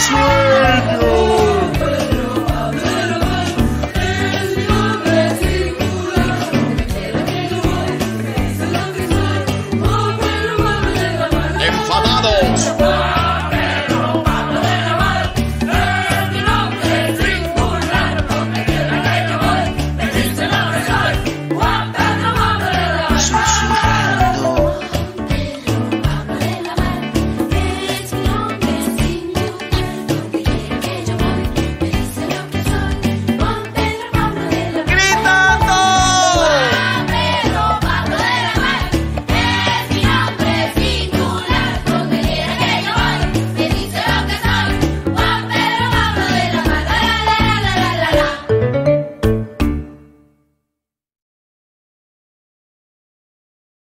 sueño.